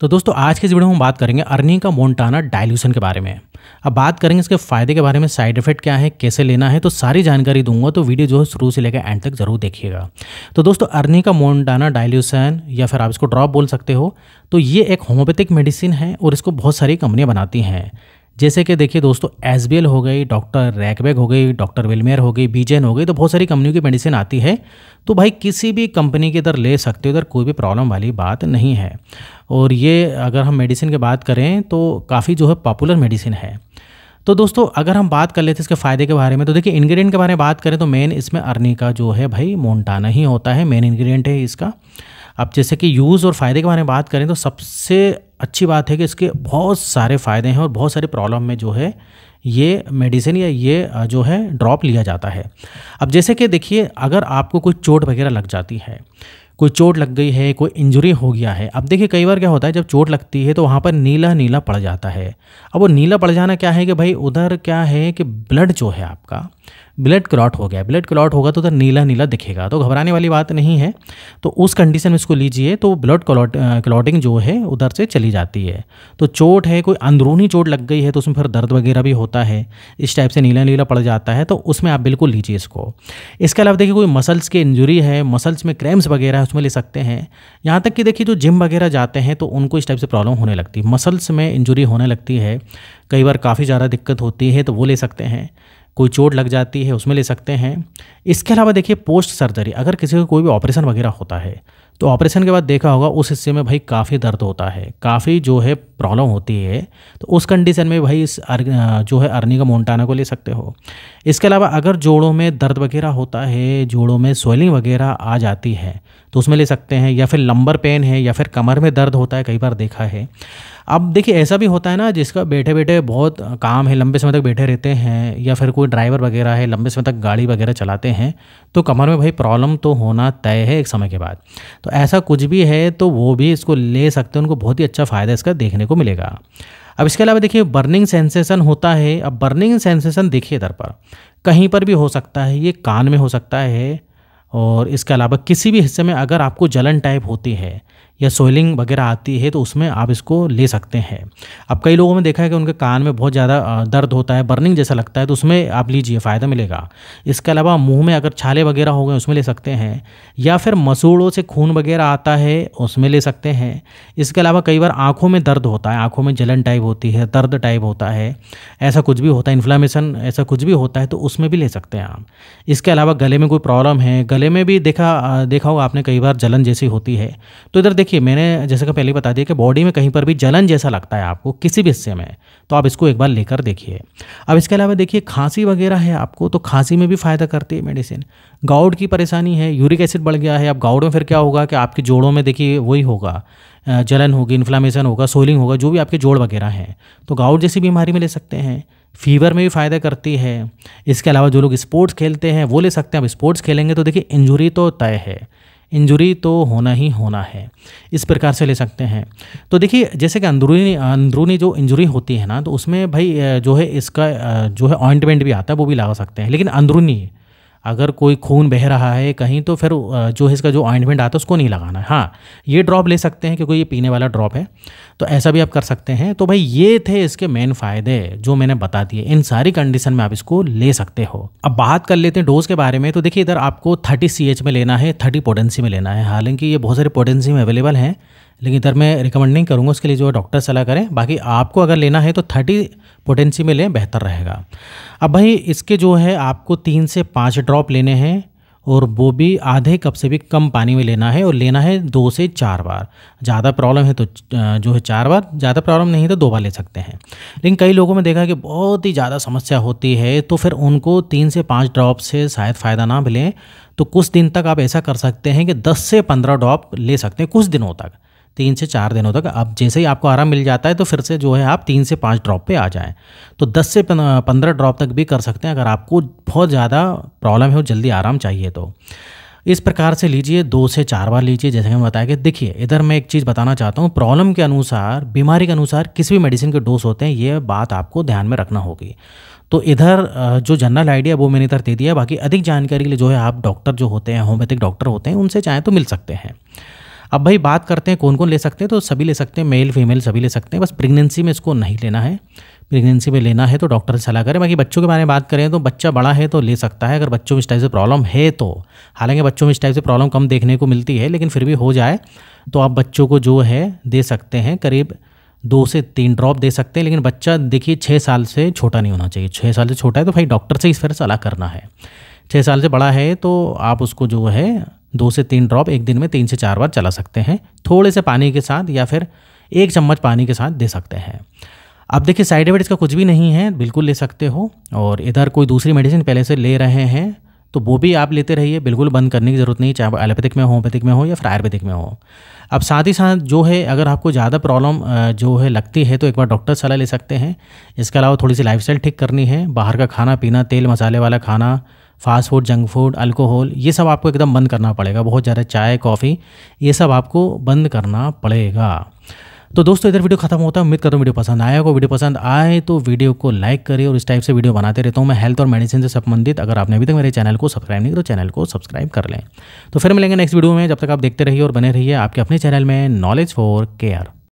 तो दोस्तों, आज के इस वीडियो में हम बात करेंगे अर्निंग का मोन्टाना डायल्यूशन के बारे में। अब बात करेंगे इसके फ़ायदे के बारे में, साइड इफ़ेक्ट क्या है, कैसे लेना है तो सारी जानकारी दूँगा तो वीडियो जो है शुरू से लेकर एंड तक ज़रूर देखिएगा। तो दोस्तों, अर्निंग का मोन्टाना डायल्यूशन, या फिर आप इसको ड्रॉप बोल सकते हो तो ये एक होम्योपैथिक मेडिसिन है और इसको बहुत सारी कंपनियाँ बनाती हैं। जैसे कि देखिए दोस्तों, एसबीएल हो गई, डॉक्टर रैकबैग हो गई, डॉक्टर विलमेयर हो गई बीजेन हो गई तो बहुत सारी कंपनियों की मेडिसिन आती है। तो भाई किसी भी कंपनी के इधर ले सकते हो, इधर कोई भी प्रॉब्लम वाली बात नहीं है। और ये अगर हम मेडिसिन की बात करें तो काफ़ी जो है पॉपुलर मेडिसिन है। तो दोस्तों, अगर हम बात कर लेते हैं इसके फ़ायदे के बारे में तो देखिए इंग्रेडिएंट के बारे में बात करें तो मेन इसमें अर्नी का जो है भाई मोन्टाना ही होता है, मेन इंग्रेडिएंट है इसका। अब जैसे कि यूज़ और फ़ायदे के बारे में बात करें तो सबसे अच्छी बात है कि इसके बहुत सारे फ़ायदे हैं और बहुत सारे प्रॉब्लम में जो है ये मेडिसिन या ये जो है ड्रॉप लिया जाता है। अब जैसे कि देखिए, अगर आपको कोई चोट वगैरह लग जाती है, कोई चोट लग गई है, कोई इंजरी हो गया है, अब देखिए कई बार क्या होता है, जब चोट लगती है तो वहाँ पर नीला नीला पड़ जाता है। अब वो नीला पड़ जाना क्या है कि भाई उधर क्या है कि ब्लड जो है आपका ब्लड क्लॉट हो गया ब्लड क्लॉट होगा तो उधर नीला नीला दिखेगा। तो घबराने वाली बात नहीं है। तो उस कंडीशन में इसको लीजिए तो ब्लड क्लॉट क्लॉटिंग जो है उधर से चली जाती है। तो चोट है, कोई अंदरूनी चोट लग गई है तो उसमें फिर दर्द वगैरह भी होता है। इस टाइप से नीला नीला पड़ जाता है तो उसमें आप बिल्कुल लीजिए इसको। इसके अलावा देखिए कोई मसल्स की इंजुरी है मसल्स में क्रैम्स वगैरह है, उसमें ले सकते हैं। यहाँ तक कि देखिए जो जिम वगैरह जाते हैं तो उनको इस टाइप से प्रॉब्लम होने लगती है। मसल्स में इंजुरी होने लगती है। कई बार काफ़ी ज़्यादा दिक्कत होती है तो वो ले सकते हैं। कोई चोट लग जाती है, उसमें ले सकते हैं। इसके अलावा देखिए पोस्ट सर्जरी अगर किसी को कोई भी ऑपरेशन वगैरह होता है तो ऑपरेशन के बाद देखा होगा, उस हिस्से में भाई काफ़ी दर्द होता है। काफ़ी जो है प्रॉब्लम होती है तो उस कंडीशन में भाई इस अर, जो है अर्नी का मोन्टाना को ले सकते हो। इसके अलावा अगर जोड़ों में दर्द वगैरह होता है जोड़ों में स्वेलिंग वगैरह आ जाती है तो उसमें ले सकते हैं या फिर लंबर पेन है या फिर कमर में दर्द होता है कई बार देखा है। अब देखिए ऐसा भी होता है ना जिसका बैठे बैठे बहुत काम है लंबे समय तक बैठे रहते हैं या फिर कोई ड्राइवर वगैरह है लंबे समय तक गाड़ी वगैरह चलाते हैं तो कमर में भाई प्रॉब्लम तो होना तय है एक समय के बाद। तो ऐसा कुछ भी है तो वो भी इसको ले सकते हैं उनको बहुत ही अच्छा फ़ायदा इसका देखने को मिलेगा। अब इसके अलावा देखिए बर्निंग सेंसेशन होता है। अब बर्निंग सेंसेशन देखिए इधर पर। कहीं पर भी हो सकता है, ये कान में हो सकता है और इसके अलावा किसी भी हिस्से में अगर आपको जलन टाइप होती है या सोइलिंग वगैरह आती है तो उसमें आप इसको ले सकते हैं। अब कई लोगों में देखा है कि उनके कान में बहुत ज़्यादा दर्द होता है, बर्निंग जैसा लगता है तो उसमें आप लीजिए, फ़ायदा मिलेगा। इसके अलावा मुँह में अगर छाले वगैरह हो गए, उसमें ले सकते हैं, या फिर मसूड़ों से खून वगैरह आता है, उसमें ले सकते हैं। इसके अलावा कई बार आँखों में दर्द होता है, आँखों में जलन टाइप होती है, दर्द टाइप होता है, ऐसा कुछ भी होता है, इन्फ्लामेशन ऐसा कुछ भी होता है तो उसमें भी ले सकते हैं आप। इसके अलावा गले में कोई प्रॉब्लम है, गले में भी देखा देखा होगा आपने, कई बार जलन जैसी होती है। तो इधर देखिए, मैंने जैसे कि पहले बता दिया कि बॉडी में कहीं पर भी जलन जैसा लगता है आपको, किसी भी हिस्से में तो आप इसको एक बार लेकर देखिए। अब इसके अलावा देखिए, खांसी वगैरह है आपको तो खांसी में भी फ़ायदा करती है मेडिसिन गाउड की परेशानी है यूरिक एसिड बढ़ गया है, अब गाउड में फिर क्या होगा कि आपके जोड़ों में देखिए वही होगा जलन होगी इन्फ्लामेशन होगा सोलिंग होगा, जो भी आपके जोड़ वगैरह हैं। तो गाउड जैसी बीमारी में ले सकते हैं फीवर में भी फ़ायदा करती है। इसके अलावा जो लोग स्पोर्ट्स खेलते हैं, वो ले सकते हैं। अब स्पोर्ट्स खेलेंगे तो देखिए इंजुरी तो तय है। इंजुरी तो होना ही होना है। इस प्रकार से ले सकते हैं। तो देखिए, जैसे कि अंदरूनी अंदरूनी जो इंजुरी होती है ना तो उसमें भाई जो है इसका जो है ऑइंटमेंट भी आता है, वो भी लगा सकते हैं। लेकिन अंदरूनी अगर कोई खून बह रहा है कहीं तो फिर जो इसका जो ऑइंटमेंट आता है, उसको नहीं लगाना। है हाँ ये ड्रॉप ले सकते हैं क्योंकि ये पीने वाला ड्रॉप है तो ऐसा भी आप कर सकते हैं। तो भाई, ये थे इसके मेन फ़ायदे जो मैंने बता दिए। इन सारी कंडीशन में आप इसको ले सकते हो। अब बात कर लेते हैं डोज के बारे में। तो देखिए, इधर आपको थर्टी सी में लेना है थर्टी पोटेंसी में लेना है। हालाँकि ये बहुत सारे पोटेंसी में अवेलेबल हैं लेकिन इधर मैं रिकमेंड नहीं करूँगा, उसके लिए जो डॉक्टर सलाह करें, बाकी आपको अगर लेना है तो थर्टी पोटेंसी में लें, बेहतर रहेगा। अब भाई, इसके जो है, आपको तीन से पाँच ड्रॉप लेने हैं, और वो भी आधे कप से भी कम पानी में लेना है, और लेना है दो से चार बार। ज़्यादा प्रॉब्लम है तो जो है चार बार, ज़्यादा प्रॉब्लम नहीं तो दो बार ले सकते हैं। लेकिन कई लोगों में देखा कि बहुत ही ज़्यादा समस्या होती है तो फिर उनको तीन से पाँच ड्रॉप से शायद फ़ायदा ना मिले तो कुछ दिन तक आप ऐसा कर सकते हैं कि दस से पंद्रह ड्रॉप ले सकते हैं कुछ दिनों तक। तीन से चार दिनों तक अब जैसे ही आपको आराम मिल जाता है तो फिर से जो है आप तीन से पाँच ड्रॉप पे आ जाएँ। तो दस से पंद्रह ड्रॉप तक भी कर सकते हैं, अगर आपको बहुत ज़्यादा प्रॉब्लम है और जल्दी आराम चाहिए तो। इस प्रकार से लीजिए, दो से चार बार लीजिए, जैसे मैं बताया कि देखिए, इधर मैं एक चीज़ बताना चाहता हूँ प्रॉब्लम के अनुसार, बीमारी के अनुसार किसी भी मेडिसिन के डोज होते हैं, ये बात आपको ध्यान में रखना होगी। तो इधर जो जनरल आइडिया वो मैंने इधर दे दिया बाकी अधिक जानकारी के लिए जो है आप डॉक्टर जो होते हैं होम्योपैथिक डॉक्टर होते हैं, उनसे चाहें तो मिल सकते हैं। अब भाई बात करते हैं कौन कौन ले सकते हैं? तो सभी ले सकते हैं मेल फीमेल सभी ले सकते हैं, बस प्रेगनेंसी में इसको नहीं लेना है। प्रेगनेंसी में लेना है तो डॉक्टर से सलाह करें। बाकी बच्चों के बारे में बात करें तो बच्चा बड़ा है तो ले सकता है, अगर बच्चों में इस टाइप से प्रॉब्लम है तो। हालाँकि बच्चों में इस टाइप से प्रॉब्लम कम देखने को मिलती है, लेकिन फिर भी हो जाए तो आप बच्चों को जो है दे सकते हैं, करीब दो से तीन ड्रॉप दे सकते हैं, लेकिन बच्चा देखिए छः साल से छोटा नहीं होना चाहिए। छः साल से छोटा है तो भाई डॉक्टर से इस फिर सलाह करना है। छः साल से बड़ा है तो आप उसको जो है दो से तीन ड्रॉप एक दिन में तीन से चार बार चला सकते हैं। थोड़े से पानी के साथ या फिर एक चम्मच पानी के साथ दे सकते हैं। अब देखिए साइड इफ़ेक्ट इसका कुछ भी नहीं है, बिल्कुल ले सकते हो। और इधर कोई दूसरी मेडिसिन पहले से ले रहे हैं तो वो भी आप लेते रहिए। बिल्कुल बंद करने की ज़रूरत नहीं, चाहे वो एलोपैथिक में होम्योपैथिक में हो या फिर आयुर्वेदिक में हो। अब साथ ही साथ जो है, अगर आपको ज़्यादा प्रॉब्लम जो है लगती है तो एक बार डॉक्टर सलाह ले सकते हैं। इसके अलावा थोड़ी सी लाइफ ठीक करनी है। बाहर का खाना, पीना, तेल, मसाले वाला खाना fast food, junk food, alcohol, ये सब आपको एकदम बंद करना पड़ेगा। बहुत ज़्यादा चाय, कॉफ़ी, ये सब आपको बंद करना पड़ेगा। तो दोस्तों, इधर वीडियो खत्म होता है। उम्मीद करता हूँ वीडियो पसंद आया होगा। वीडियो पसंद आए तो वीडियो को लाइक करिए और इस टाइप से वीडियो बनाते रहता हूँ मैं। हेल्थ और मेडिसिन से संबंधित, अगर आपने अभी तक मेरे चैनल को सब्सक्राइब नहीं तो चैनल को सब्सक्राइब कर लें। तो फिर मिलेंगे नेक्स्ट वीडियो में। जब तक आप देखते रहिए और बने रहिए आपके अपने चैनल में। Knowledge for care.